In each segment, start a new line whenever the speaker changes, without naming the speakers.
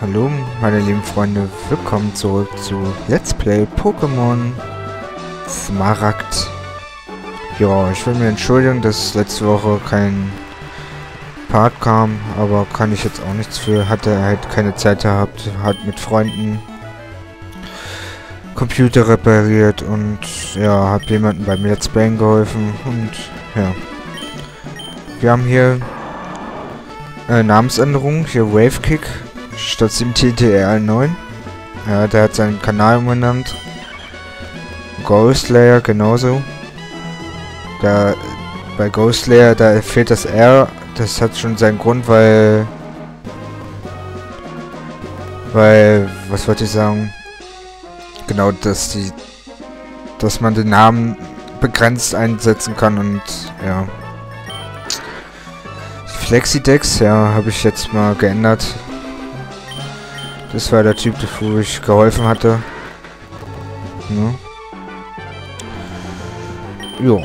Hallo, meine lieben Freunde, willkommen zurück zu Let's Play Pokémon Smaragd. Ja, ich will mir entschuldigen, dass letzte Woche kein Part kam, aber kann ich jetzt auch nichts für. Hatte halt keine Zeit gehabt, hat mit Freunden Computer repariert und ja, hab jemanden beim Let's Play geholfen und ja. Wir haben hier äh, Namensänderung, hier Wavekick statt dem TTR 9. Ja, der hat seinen Kanal umbenannt. Ghost Layer genauso. Da bei Ghost Layer da fehlt das R. Das hat schon seinen Grund, weil weil was wollte ich sagen? Genau, dass die dass man den Namen begrenzt einsetzen kann und ja. Flexidex, ja, habe ich jetzt mal geändert. Das war der Typ, wo ich geholfen hatte. Ne? Jo.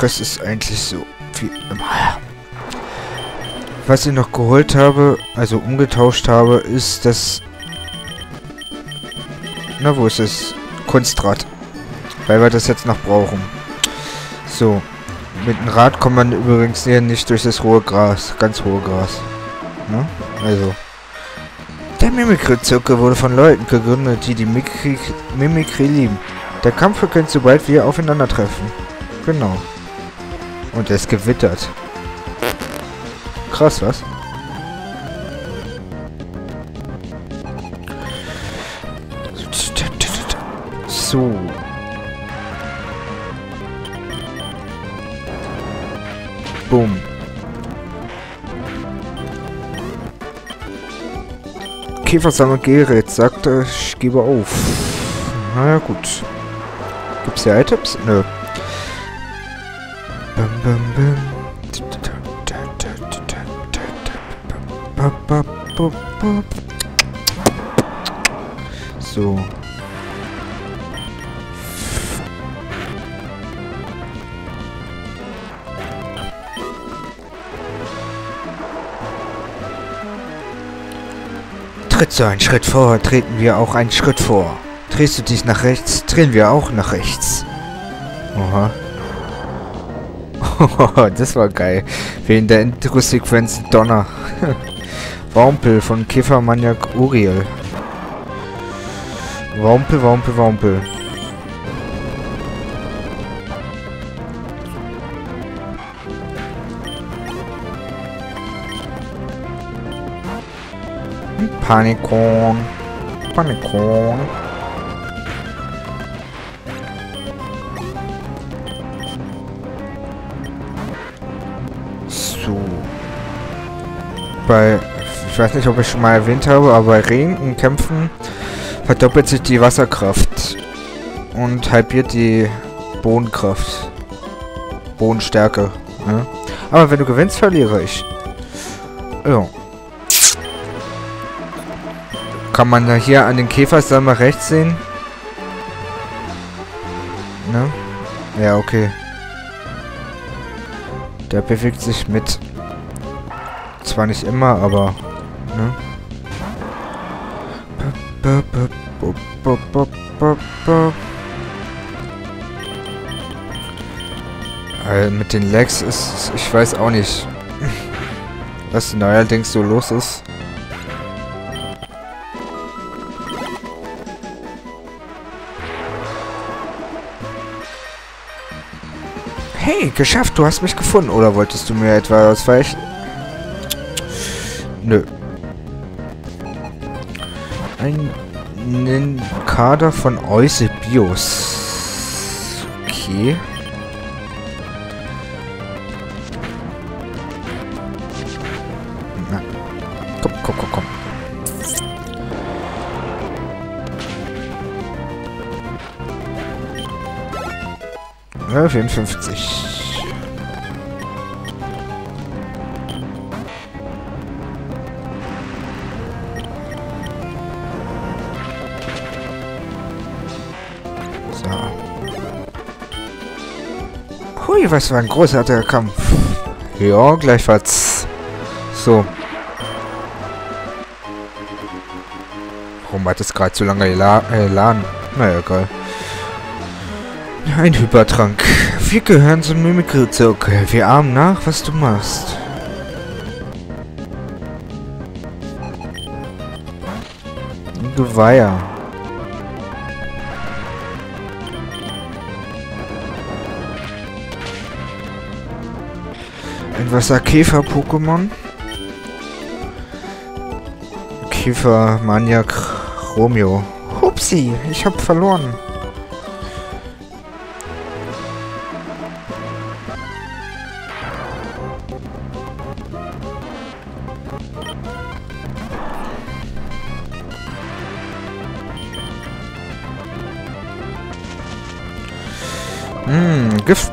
Rest ist eigentlich so immer. Was ich noch geholt habe, also umgetauscht habe, ist das... Na, wo ist es? Kunstrad. Weil wir das jetzt noch brauchen. So. Mit dem Rad kommt man übrigens hier nicht durch das hohe Gras. Ganz hohe Gras. Ne? Also... Der Mimikry-Zirkel wurde von Leuten gegründet, die die Mimikry, Mimikry lieben. Der Kampf beginnt, sobald wir aufeinandertreffen. Genau. Und es gewittert. Krass, was? Käfersammelgerät sagte, ich gebe auf. Naja, gut. Gibt's hier Items? Nö. Bum, bum, bum. So. Du einen Schritt vor, treten wir auch einen Schritt vor. Drehst du dich nach rechts, drehen wir auch nach rechts. Oha. das war geil. Wegen der Intro-Sequenz Donner. Wampel von Käfermaniak Uriel. Wampel, Wampel, Wampel. Panikon. Panikon. So. Bei, ich weiß nicht, ob ich schon mal erwähnt habe, aber bei Regen in Kämpfen verdoppelt sich die Wasserkraft und halbiert die Bodenkraft. Bodenstärke. Ja? Aber wenn du gewinnst, verliere ich. Ja. Kann man da hier an den Käfersammer rechts sehen? Ne? Ja, okay. Der bewegt sich mit. Zwar nicht immer, aber... Ne? Also mit den Legs ist... Ich weiß auch nicht. Was neuerdings so los ist. Hey, geschafft, du hast mich gefunden. Oder wolltest du mir etwa ausweichen? Nö. Ein Kader von Eusebios. Okay. 54. So. Hui, was war ein großartiger Kampf. Ja, gleichfalls. So. Warum hat es gerade so lange geladen? Naja, egal. Ein Hypertrank. Wir gehören zum Mimikry-Zirkel. Wir ahmen nach, was du machst. Geweiher. Ein Wasserkäfer-Pokémon. Käfer-Maniak Romeo. Hupsi, ich hab verloren.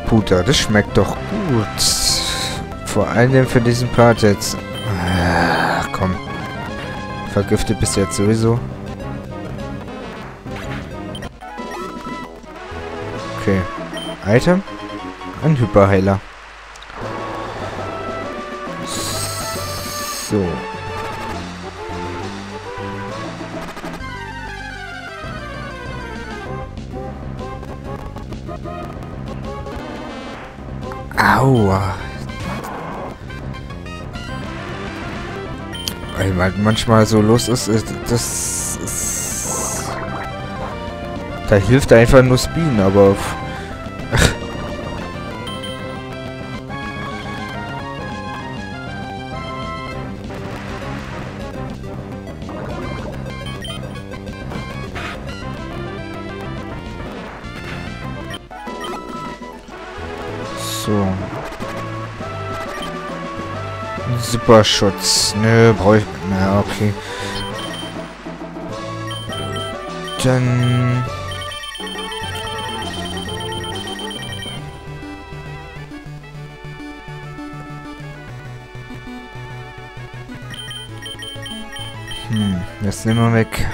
Giftputer, das schmeckt doch gut. Vor allem für diesen Part jetzt. Ach, komm. Vergiftet bist du jetzt sowieso. Okay. Item. Ein Hyperheiler. So. Aua. Weil manchmal so los ist, das ist... Da hilft einfach nur Spin, aber... So. Superschutz. Nö, brauche ich... Na, okay. Dann... Hm, jetzt nehmen wir weg.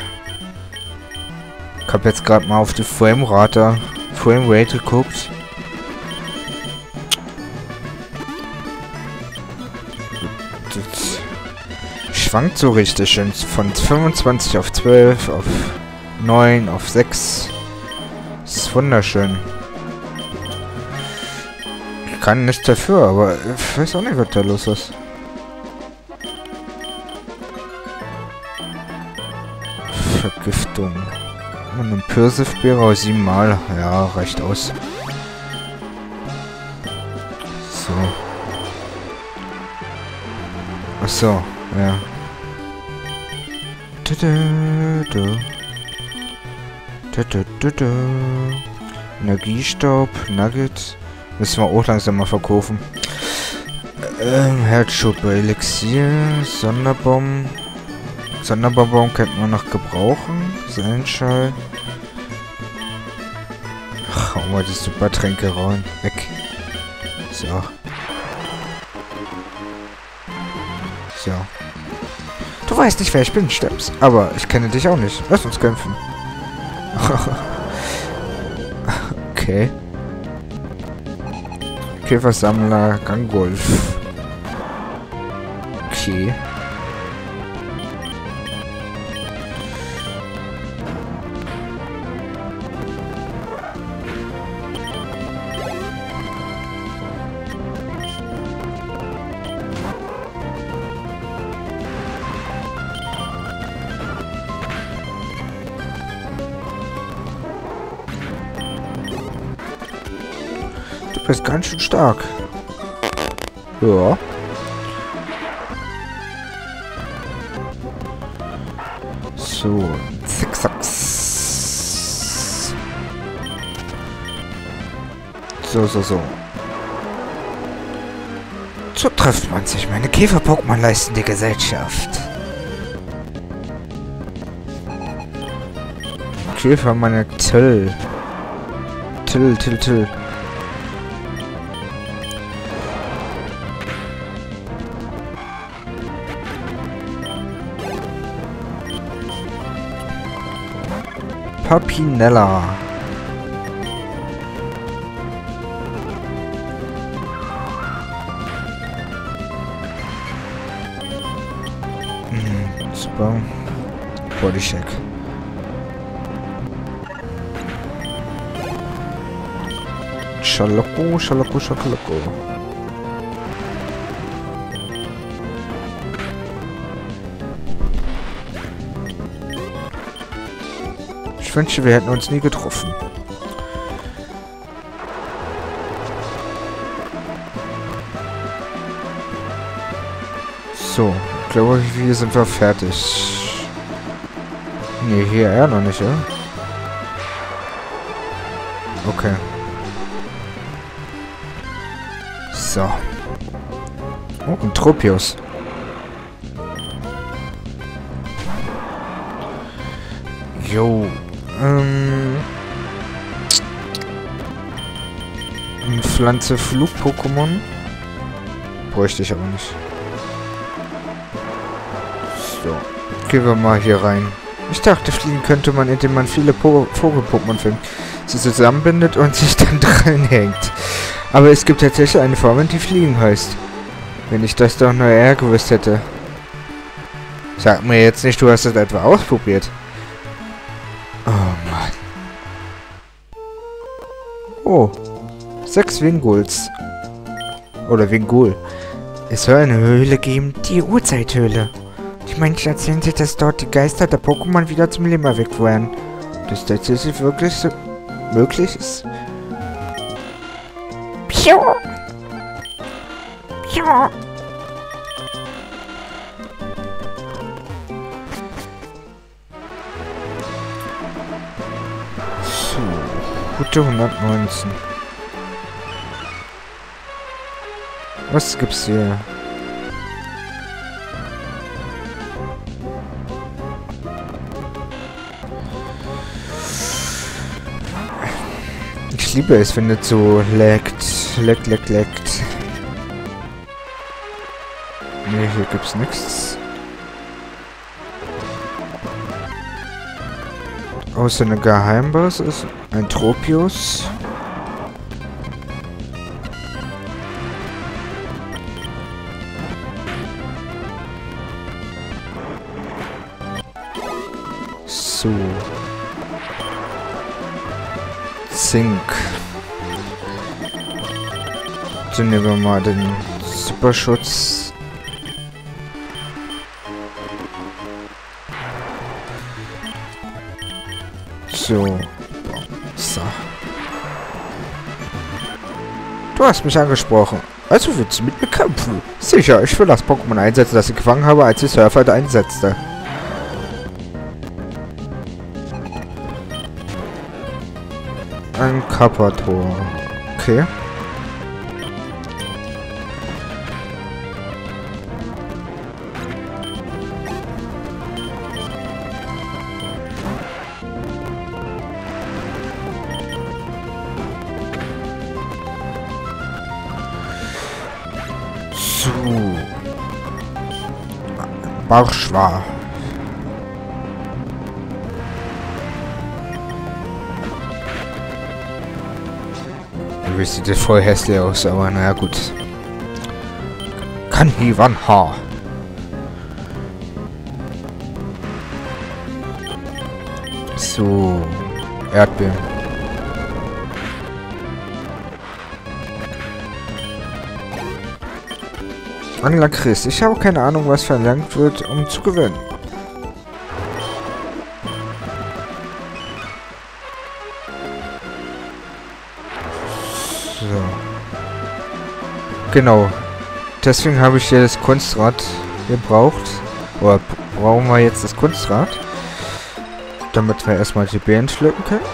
Ich habe jetzt gerade mal auf die Framerate, Framerate geguckt. Schwankt so richtig. Von 25 auf 12, auf 9, auf 6. Das ist wunderschön. Ich kann nichts dafür, aber ich weiß auch nicht, was da los ist. Vergiftung. Und ein Pirsifbeere aus 7 Mal. Ja, reicht aus. So. Ach so, ja. Energiestaub, Nugget. Müssen wir auch langsam mal verkaufen. Ähm, Herzschuppe, Elixier, Sonderbomben. Sonderbomben könnte man noch gebrauchen. Seinschall. Ach, hau mal die Supertränke rein. Weg. So. So. Weißt nicht, wer ich bin, stimmt's? Aber ich kenne dich auch nicht. Lass uns kämpfen. okay. Käfersammler, Gangolf. Ist ganz schön stark. Ja. So, Zicksacks. So, so, so. So trifft man sich. Meine Käfer-Pokémon leisten die Gesellschaft. Käfer, meine Till. Till, Till, Till. Papinella. Hm, super. Bodycheck. Schaloko, Schaloko, Schaloko. Ich wünschte, wir hätten uns nie getroffen. So, ich glaube, hier sind wir fertig. Ne, hier er noch nicht, ja? Okay. So. Oh, ein Tropius. Ein Pflanze-Flug-Pokémon. Bräuchte ich aber nicht. So. Gehen wir mal hier rein. Ich dachte, fliegen könnte man, indem man viele Vogel-Pokémon fängt, sie zusammenbindet und sich dann dran hängt. Aber es gibt tatsächlich eine Formel, die fliegen heißt. Wenn ich das doch nur eher gewusst hätte. Sag mir jetzt nicht, du hast das etwa ausprobiert. Sechs Winguls. Oder Wingul. Es soll eine Höhle geben, die Urzeithöhle. Die Menschen erzählen sich, dass dort die Geister der Pokémon wieder zum Leben erweckt werden. Das tatsächlich wirklich so möglich ist. Piu! Piu! So, gute 119. Was gibt's hier? Ich liebe es, wenn es so leckt. Leckt, leckt, leckt. Ne, hier gibt's nichts. Außer eine Geheimbasis. Ein Tropius. Zink. Dann nehmen wir mal den Superschutz. So. So. Du hast mich angesprochen. Also willst du mit mir kämpfen? Sicher, ich will das Pokémon einsetzen, das ich gefangen habe, als ich Surfer einsetzte. Ein Kappator. Okay. So. Irgendwie sieht das voll hässlich aus, aber naja, gut. Kanhiwanha. So. Erdbeeren. Angler Chris, ich habe keine Ahnung, was verlangt wird, um zu gewinnen. So. Genau. Deswegen habe ich hier das Kunstrad gebraucht. Oder brauchen wir jetzt das Kunstrad. Damit wir erstmal die Beeren pflücken können.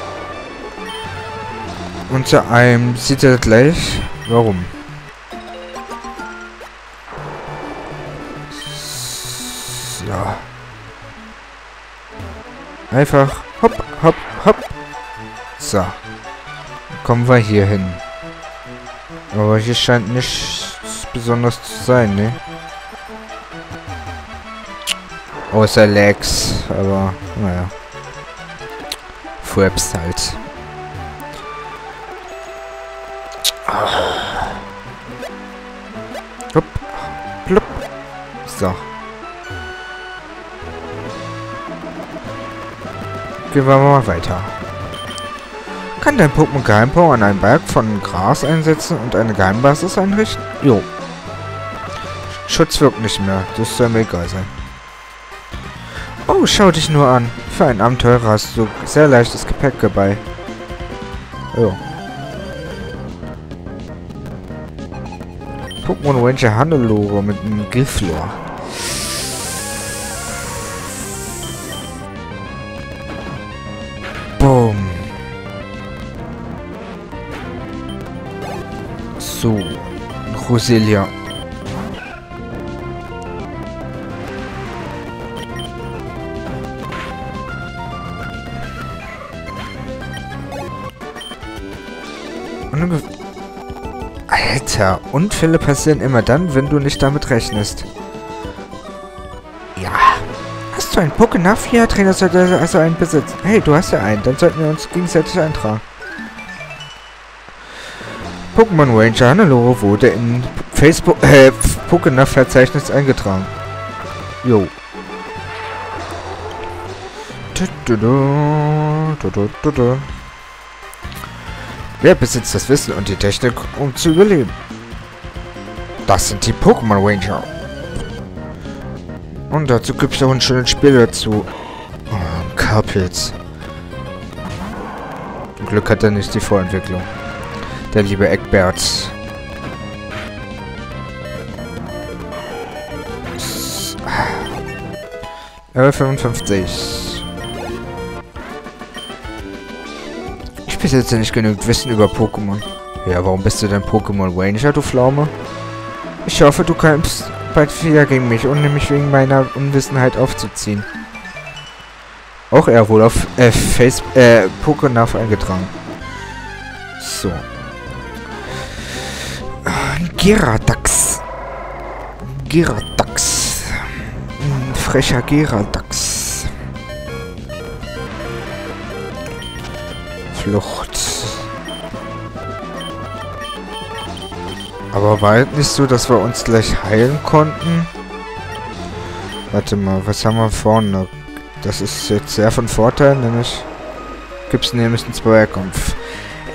Unter einem sieht er gleich, warum. So. Einfach hopp, hopp, hopp. So. Kommen wir hier hin. Aber hier scheint nichts besonders zu sein, ne? Außer Lags, aber naja. Fraps halt. Hopp. Plupp. So. Gehen wir mal weiter. Kann dein Pokémon Geheimpower an einen Berg von Gras einsetzen und eine Geheimbasis einrichten? Jo. Schutz wirkt nicht mehr. Das soll mir egal sein. Oh, schau dich nur an. Für einen Abenteurer hast du sehr leichtes Gepäck dabei. Jo. Pokémon Ranger Hannelore mit einem Gilflor. So. Roselia. Alter, Unfälle passieren immer dann, wenn du nicht damit rechnest. Ja. Hast du einen Pokénaf? Ja, Trainer sollte also einen besitzen. Hey, du hast ja einen. Dann sollten wir uns gegenseitig eintragen. Pokémon Ranger Hannelore wurde in Facebook, äh, Pokénaf-Verzeichnis eingetragen. Jo. Wer besitzt das Wissen und die Technik, um zu überleben? Das sind die Pokémon Ranger. Und dazu gibt es auch ein schönes Spiel dazu. Oh, Carpets. Glück hat er nicht die Vorentwicklung. Der liebe Eckbert. Level 55. Ich besitze nicht genügend Wissen über Pokémon. Ja, warum bist du denn Pokémon Ranger, du Pflaume? Ich hoffe, du kannst bald wieder gegen mich, ohne mich wegen meiner Unwissenheit aufzuziehen. Auch er wohl auf äh, Face äh, eingetragen. So. Geradax. Geradax. Ein frecher Geradax. Flucht. Aber war es nicht so, dass wir uns gleich heilen konnten? Warte mal, was haben wir vorne? Das ist jetzt sehr von Vorteil, nämlich gibt es nämlich einen Zweierkampf.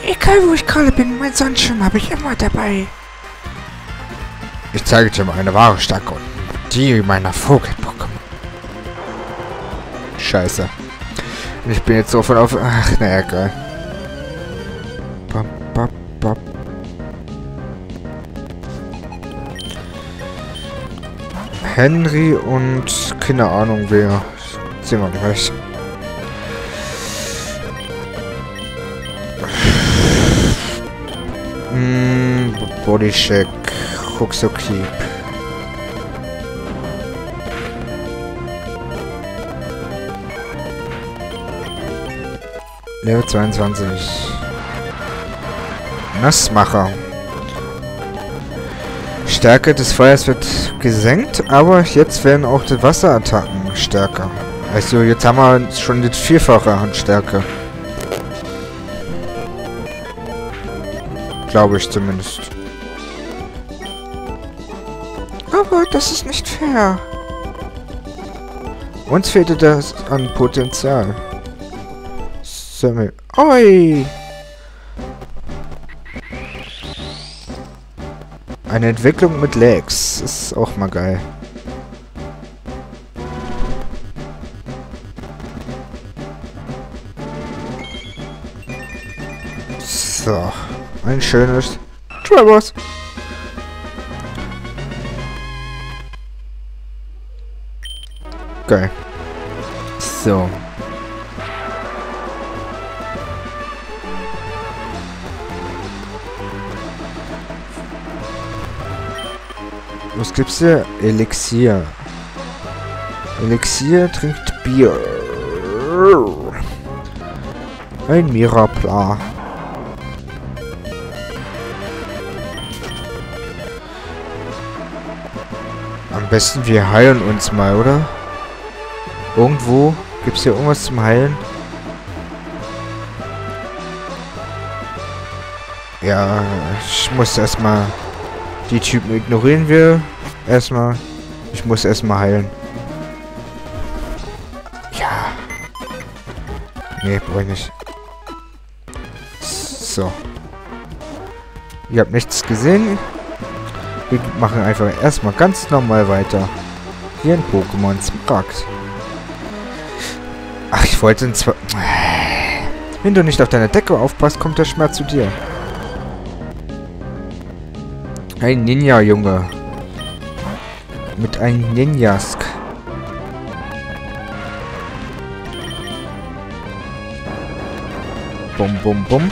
Egal wo ich gerade bin, mein Sonnenschirm habe ich immer dabei. Ich zeige dir meine wahre Stärke und die meiner Vogel-Pokémon. Scheiße. Ich bin jetzt so von auf... Ach, naja, geil. Henry und keine Ahnung wer. Sehen wir gleich. Mm, Bodycheck. Rucksack-Keep. Level 22. Nassmacher. Stärke des Feuers wird gesenkt, aber jetzt werden auch die Wasserattacken stärker. Also jetzt haben wir schon die vierfache Handstärke. Glaube ich zumindest. Das ist nicht fair. Uns fehlte das an Potenzial. Samuel. Oi! Eine Entwicklung mit Legs. Ist auch mal geil. So. Ein schönes Travers. Geil. So. Was gibt's hier? Elixier. Elixier trinkt Bier. Ein Mirapla. Am besten wir heilen uns mal, oder? Irgendwo? Gibt's hier irgendwas zum Heilen? Ja, ich muss erstmal... Die Typen ignorieren wir. Erstmal. Ich muss erstmal heilen. Ja. Nee, brauche ich nicht. So. Ihr habt nichts gesehen. Wir machen einfach erstmal ganz normal weiter. Hier ein Pokémon Smaragd. Ich wollte ihn zwar... Wenn du nicht auf deine Decke aufpasst, kommt der Schmerz zu dir. Ein Ninja-Junge. Mit einem Ninjask. Bum, bum, bum.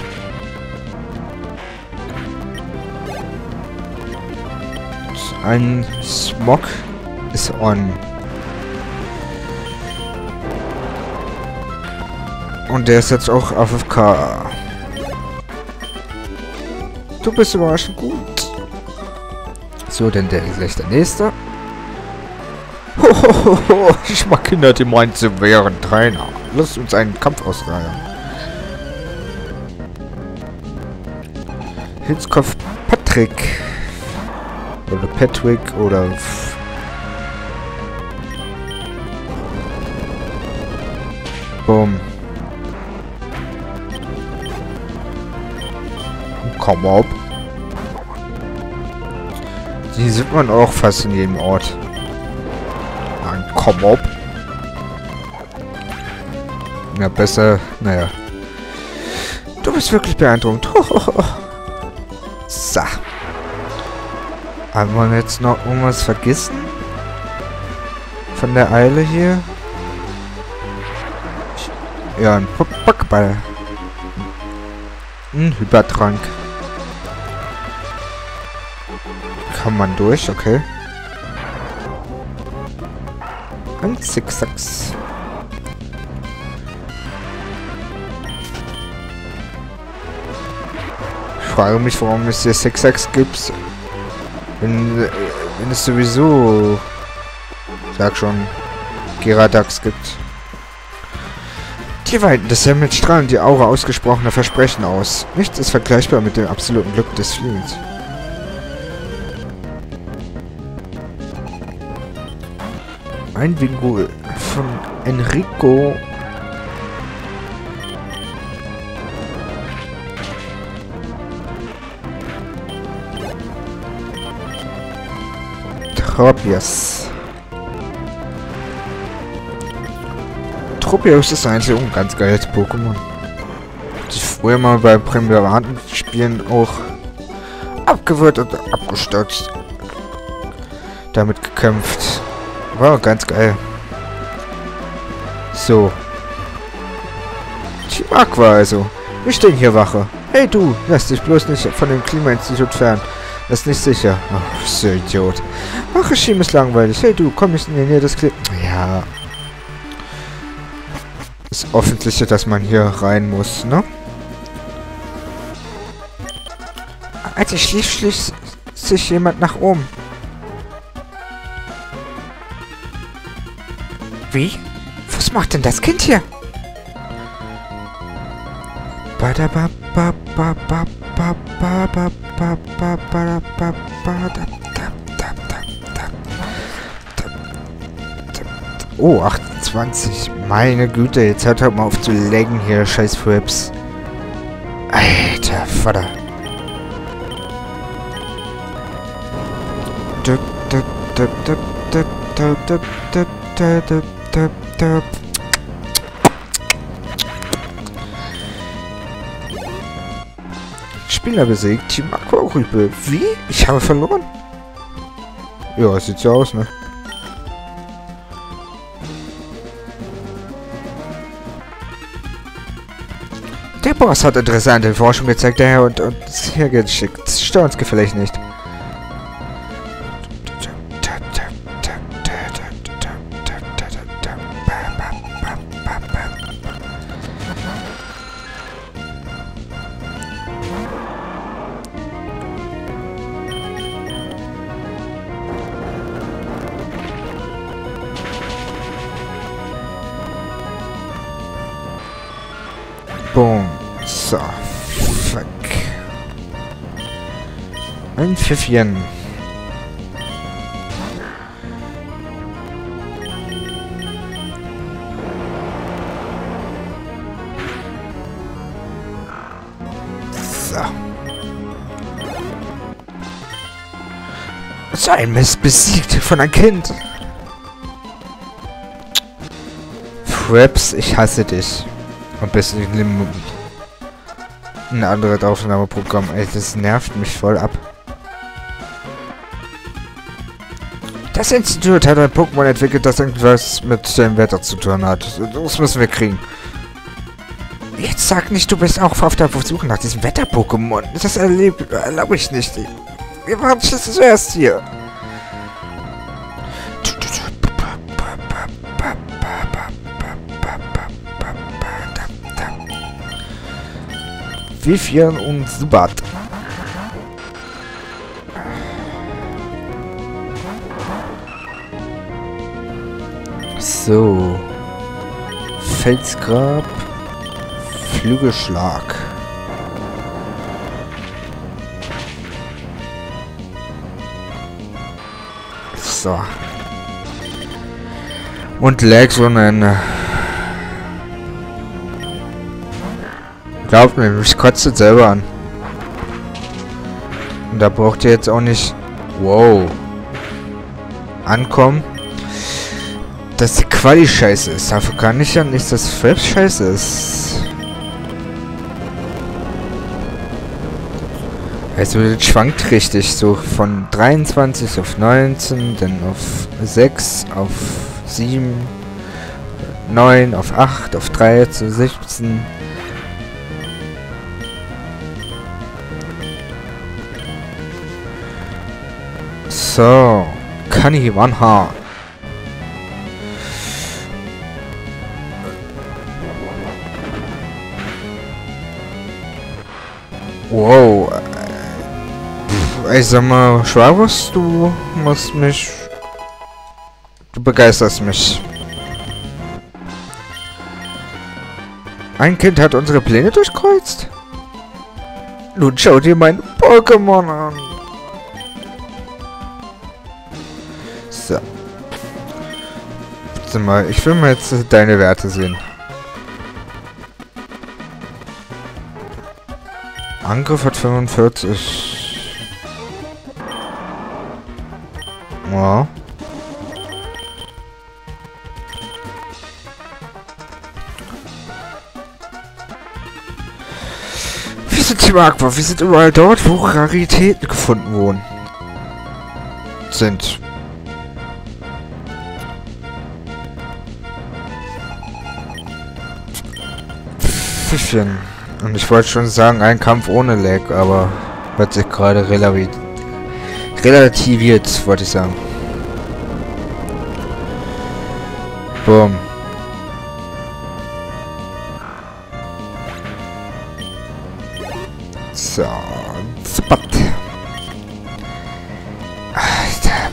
Ein Smog ist on. Und der ist jetzt auch AFK. Du bist überraschend gut. So, denn der gleich der nächste. Hohoho, ich mag Kinder, die meinen, sie wären Trainer. Lass uns einen Kampf ausreihen. Hitzkopf Patrick. Oder Patrick oder... Boom. Komm ab. Die sieht man auch fast in jedem Ort. Ein Komm ab. Ja, besser, naja. Du bist wirklich beeindruckend. so. Haben wir jetzt noch irgendwas vergessen? Von der Eile hier? Ja, ein Backball. Ein Hypertrank. Kann man durch, okay. Ein Zigzags. Ich frage mich, warum es hier Zigzags gibt. Wenn, wenn es sowieso, sag schon, Geradax gibt. Die weiten das Himmel strahlen die Aura ausgesprochener Versprechen aus. Nichts ist vergleichbar mit dem absoluten Glück des Viehens. Ein Bingo von Enrico. Tropius. Tropius ist eigentlich ein ganz geiles Pokémon. Ich früher mal bei Primaten-Spielen auch abgewehrt und abgestürzt. Damit gekämpft. War ganz geil. So. Team Aqua also. Wir stehen hier Wache. Hey du, lass dich bloß nicht von dem Klimainstitut fern. Das ist nicht sicher. Ach, so Idiot. Wache Schieben ist langweilig. Hey du, komm nicht in die Nähe des Klima... Ja. Ist offensichtlich, dass man hier rein muss, ne? Alter, schlief schließt sich jemand nach oben. Wie? Was macht denn das Kind hier? Oh, 28. Meine Güte, jetzt hört halt mal auf zu laggen hier, scheiß Fraps. Alter Vater. Spieler besiegt, Team Aquarübe. Wie? Ich habe verloren? Ja, sieht so aus, ne? Der Boss hat interessante Forschung gezeigt, daher und uns hergeschickt. Stör uns gefällig nicht. Pfiffchen. So. Sein Mist besiegt von einem Kind. Fraps, ich hasse dich. Und besten ich nehme ein anderes Aufnahmeprogramm. Ey, das nervt mich voll ab. Das Institut hat ein Pokémon entwickelt, das irgendwas mit dem Wetter zu tun hat. Das müssen wir kriegen. Jetzt sag nicht, du bist auch auf der Suche nach diesem Wetter-Pokémon. Das erlaube ich nicht. Wir waren zuerst hier. Vivian und Subat. So. Felsgrab. Flügelschlag. So. Und Legs ohne Ende. Glaubt mir, mich kotzt es selber an. Und da braucht ihr jetzt auch nicht... Wow. Ankommen. Dass die Quali scheiße ist. Dafür kann ich ja nicht, dass Fraps scheiße ist. Also das schwankt richtig. So von 23 auf 19, dann auf 6, auf 7, 9, auf 8, auf 3, zu 16... So. Kani Wanha. Wow. Ich sag mal, Schwabus, du machst mich... Du begeisterst mich. Ein Kind hat unsere Pläne durchkreuzt? Nun schau dir mein Pokémon an. So. Warte mal, ich will mal jetzt deine Werte sehen. Angriff hat 45. Ja. Wir sind Team Aqua. Wir sind überall dort, wo Raritäten gefunden wurden. Sind. Pfiffchen. Und ich wollte schon sagen, ein Kampf ohne Lag, aber hat sich gerade relativiert, relativiert, wollte ich sagen. Boom. So, Spot. Alter.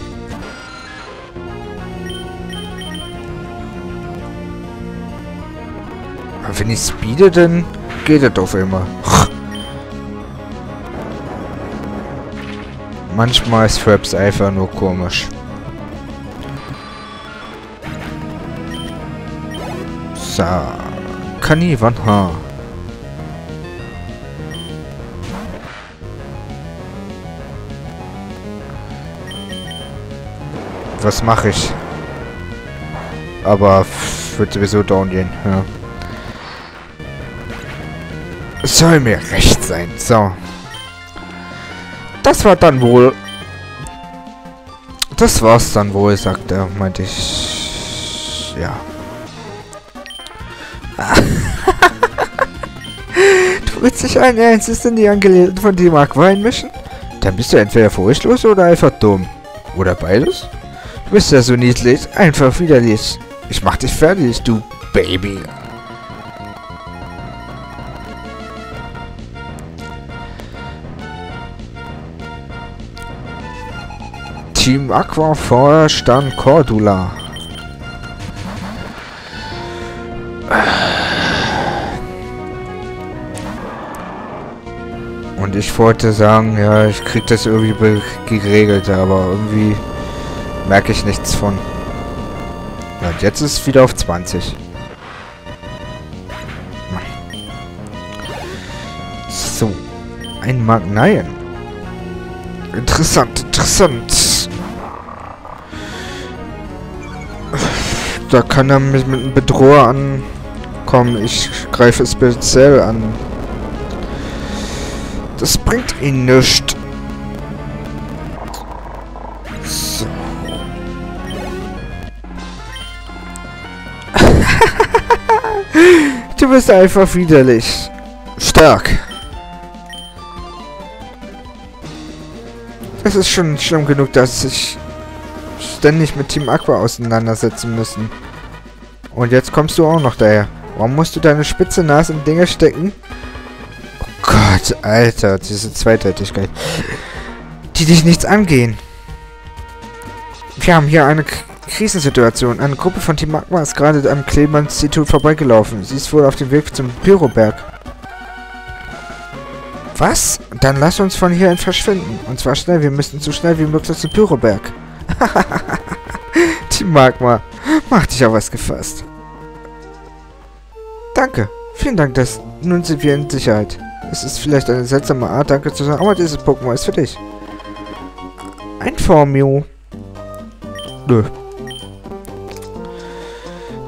Aber wenn ich speede, dann geht das auf immer. Manchmal ist Fraps einfach nur komisch. So. Kani Wanha. Was mache ich? Aber wird sowieso down gehen, ja. Es soll mir recht sein. So. Das war dann wohl... Das war's dann wohl, sagt er, meinte ich. Ja. Dich ein Ernstes in die Angelegenheiten von Team Aqua einmischen? Dann bist du entweder furchtlos oder einfach dumm. Oder beides? Du bist ja so niedlich, einfach widerlich. Ich mach dich fertig, du Baby. Team Aqua Vorstand Cordula. ich wollte sagen, ja, ich krieg das irgendwie geregelt, aber irgendwie merke ich nichts von. Ja, und jetzt ist es wieder auf 20. So, ein Magneien. Interessant, interessant. Da kann er mich mit einem Bedroher ankommen. Ich greife es speziell an. Das bringt ihn nichts. So. du bist einfach widerlich. Stark. Es ist schon schlimm genug, dass sich ständig mit Team Aqua auseinandersetzen müssen. Und jetzt kommst du auch noch daher. Warum musst du deine spitze Nase in Dinge stecken? Gott, Alter, diese Zweideutigkeit. Die dich nichts angehen. Wir haben hier eine K Krisensituation. Eine Gruppe von Team Aqua ist gerade am Kleber-Institut vorbeigelaufen. Sie ist wohl auf dem Weg zum Pyroberg. Was? Dann lass uns von hier verschwinden. Und zwar schnell. Wir müssen so schnell wie möglich zum Pyroberg. Die Magma. Macht dich auf was gefasst. Danke. Vielen Dank, dass... Nun sind wir in Sicherheit. Es ist vielleicht eine seltsame Art, Danke zu sagen, aber dieses Pokémon ist für dich. Ein Formio. Nö.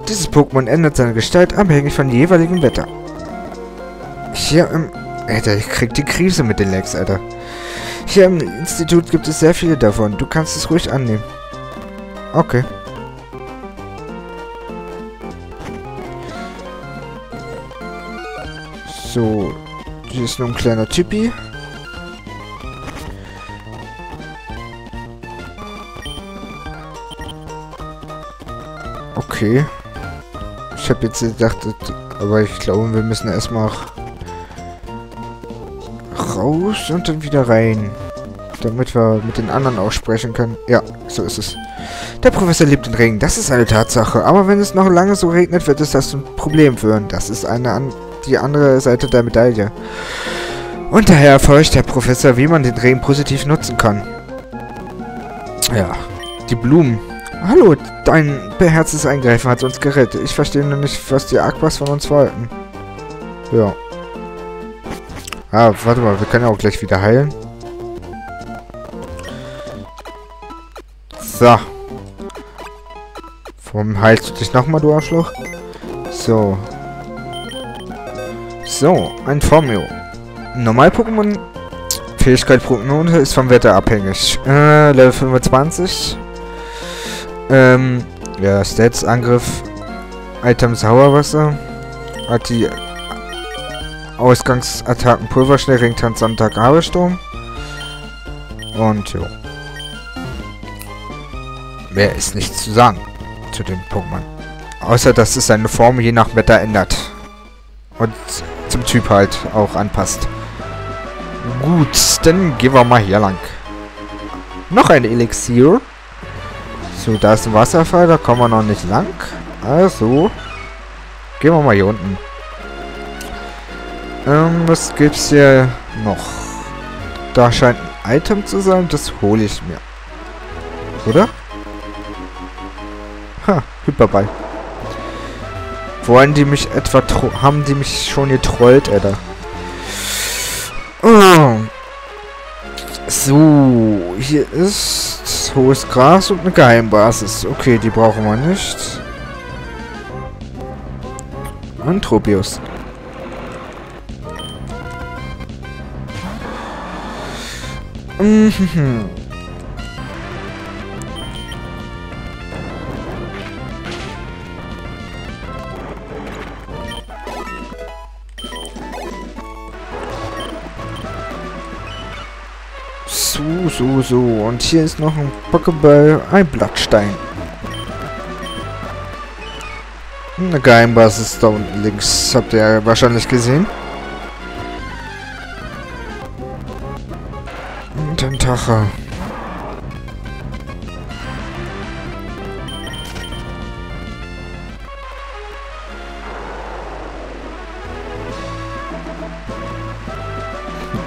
Dieses Pokémon ändert seine Gestalt abhängig von jeweiligen Wetter. Hier im... Alter, ich krieg die Krise mit den Legs, Alter. Hier im Institut gibt es sehr viele davon. Du kannst es ruhig annehmen. Okay. So. Hier ist nur ein kleiner Typi. Okay. Ich habe jetzt gedacht, aber ich glaube, wir müssen erstmal raus und dann wieder rein. Damit wir mit den anderen auch sprechen können. Ja, so ist es. Der Professor liebt den Regen, das ist eine Tatsache. Aber wenn es noch lange so regnet, wird es das zum Problem führen. Das ist eine an die andere Seite der Medaille. Und daher erforscht der Professor, wie man den Regen positiv nutzen kann. Ja, die Blumen. Hallo, dein beherztes Eingreifen hat uns gerettet. Ich verstehe nur nicht, was die Aquas von uns wollten. Ja. Ah, warte mal, wir können ja auch gleich wieder heilen. So. Warum heilst du dich nochmal, du Arschloch? So. So, ein Formio. Normal-Pokémon. Fähigkeit Prognose ist vom Wetter abhängig. Äh, Level 25. Ähm, ja, Stats, Angriff, Item Sauerwasser. Hat die Ausgangsattacken Pulverschnell, Ringtanz, Sonntag, Habersturm. Und jo. Mehr ist nichts zu sagen zu dem Pokémon. Außer, dass es seine Form je nach Wetter ändert. Und zum Typ halt auch anpasst. Gut, dann gehen wir mal hier lang. Noch ein Elixier. So, da ist ein Wasserfall, da kommen wir noch nicht lang. Also, gehen wir mal hier unten. Ähm, was gibt's hier noch? Da scheint ein Item zu sein, das hole ich mir. Oder? Ha, Hyperball. Wollen die mich etwa haben die mich schon getrollt, Alter? So, hier ist hohes Gras und eine Geheimbasis. Okay, die brauchen wir nicht. Antropius. Mhm. So, so. Und hier ist noch ein Pokéball, ein Blattstein. Eine Geheimbasis da unten links. Habt ihr ja wahrscheinlich gesehen. Tentache.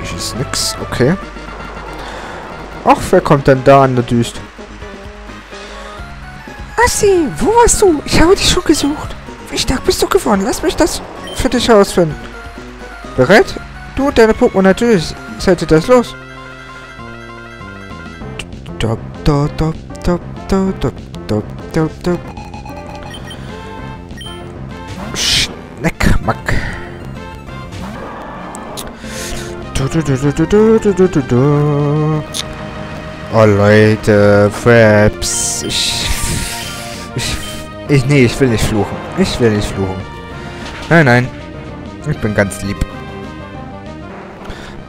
Hier ist nix, okay. Ach, wer kommt denn da an der Düst? Assi, wo warst du? Ich habe dich schon gesucht. Wie stark bist du geworden? Lass mich das für dich herausfinden. Bereit? Du und deine Pokémon natürlich. Seid ihr das los? Dop, dop, dop, dop, dop, dop, dop, dop, dop. Geschmack. Du, du, du, du, du, du, du, du, du. Oh Leute, Fraps. Ich, ich, ich, nee, ich will nicht fluchen. Ich will nicht fluchen. Nein, nein. Ich bin ganz lieb.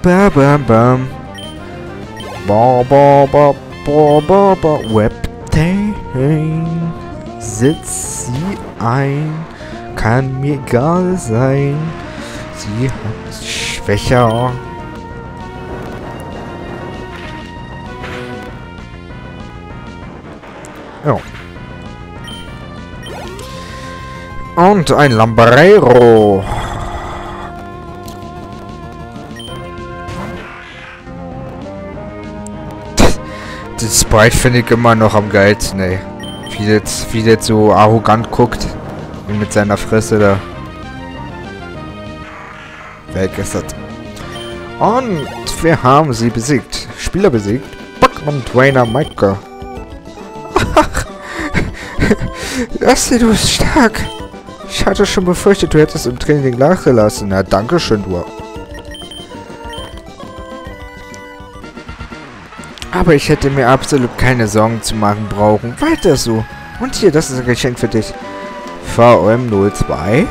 Bam, bam, bam. Ba, ba, ba, ba, ba, ba. Webtain. Sitzt sie ein. Kann mir egal sein. Sie hat schwächer. Ja. Und ein Lambrero. Das Sprite finde ich immer noch am geilsten, ey. Wie jetzt, wie jetzt so arrogant guckt. Mit seiner Fresse da. Weg ist das. Und wir haben sie besiegt. Spieler besiegt. Buckman Trainer Micah. Lassie, du bist stark. Ich hatte schon befürchtet, du hättest im Training nachgelassen. Na, danke schön, du. Aber ich hätte mir absolut keine Sorgen zu machen brauchen. Weiter so. Und hier, das ist ein Geschenk für dich. VM02.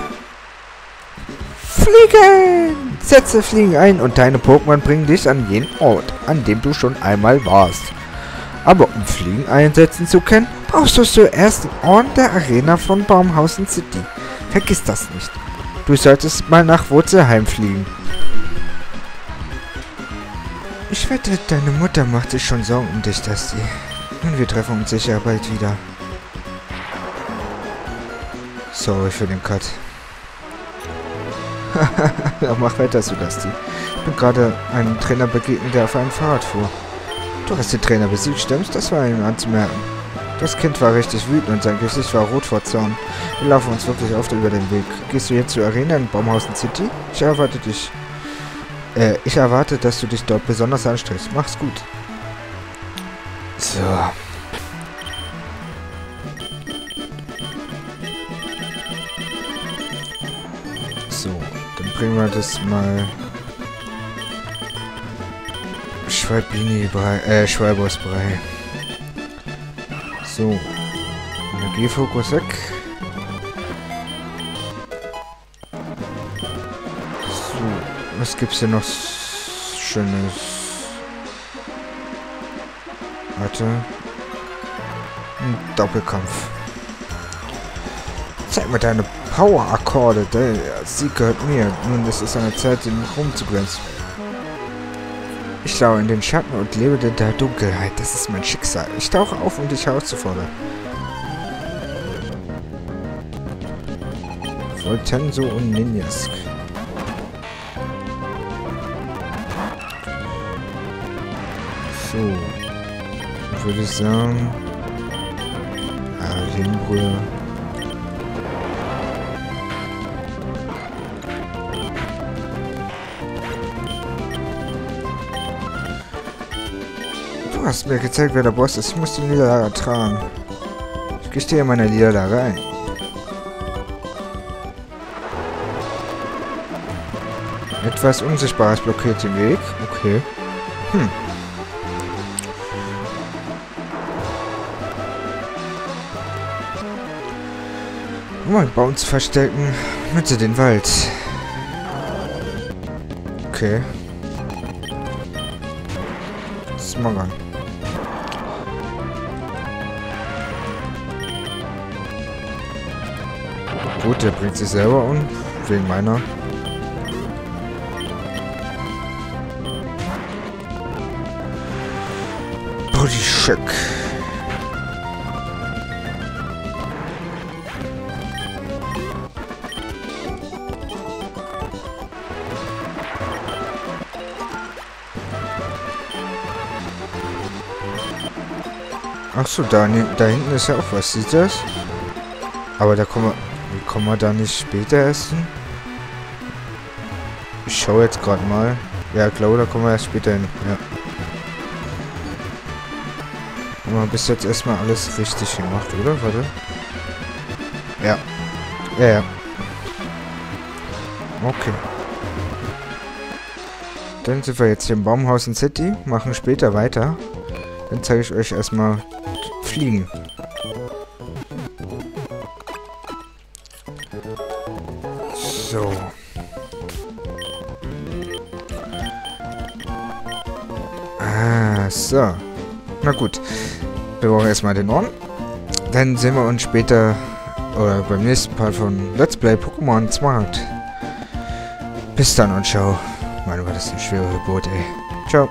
Fliegen! Setze Fliegen ein und deine Pokémon bringen dich an jenen Ort, an dem du schon einmal warst. Aber um Fliegen einsetzen zu können, brauchst du zuerst den Ort der Arena von Baumhausen City. Vergiss das nicht. Du solltest mal nach Wurzelheim fliegen. Ich wette, deine Mutter macht sich schon Sorgen um dich, Dusty. Und wir treffen uns sicher bald wieder. Sorry für den Cut. ja, mach weiter so, Dusty. Ich bin gerade einem Trainer begegnet, der auf einem Fahrrad fuhr. Du hast den Trainer besiegt, stimmt's? Das war ihm anzumerken. Das Kind war richtig wütend und sein Gesicht war rot vor Zorn. Wir laufen uns wirklich oft über den Weg. Gehst du jetzt zur Arena in Baumhausen City? Ich erwarte dich. Äh, ich erwarte, dass du dich dort besonders anstrengst. Mach's gut. So. So, dann bringen wir das mal... Schwalbini-Brei, äh, Schwalbos-Brei. So. Energiefokus weg. So. Was gibt's hier noch Schönes? Warte. Ein Doppelkampf. Zeig mir deine Power-Akkorde. Sie gehört mir. Nun ist es an der Zeit, den rumzuglänzen. Ich schaue in den Schatten und lebe in der Dunkelheit. Das ist mein Schicksal. Ich tauche auf, um dich herauszufordern. Voltenso und Ninjask. So. Würde ich sagen... Ja, Hinbrühe. Hast mir gezeigt, wer der Boss ist. Ich muss die Niederlage ertragen. Ich gestehe meine Niederlage ein. Etwas Unsichtbares blockiert den Weg. Okay. Hm. Um einen Baum zu verstecken, Mitte den Wald. Okay. Der bringt sich selber um. Wegen meiner. Body Shock. Achso, da, da hinten ist ja auch was. Sieht das? Aber da kommen wir... Kommen wir da nicht später essen? Ich schaue jetzt gerade mal. Ja, glaube, da kommen wir erst später hin. Ja. Haben wir bis jetzt erstmal alles richtig gemacht, oder? Warte. Ja. Ja, ja. Okay. Dann sind wir jetzt hier im Baumhausen City, machen später weiter. Dann zeige ich euch erstmal Fliegen. So. Na gut. Wir brauchen erstmal den Orden. Dann sehen wir uns später oder beim nächsten Part von Let's Play Pokémon Smart. Bis dann und ciao. Mann, war das eine schwere Geburt, ey. Ciao.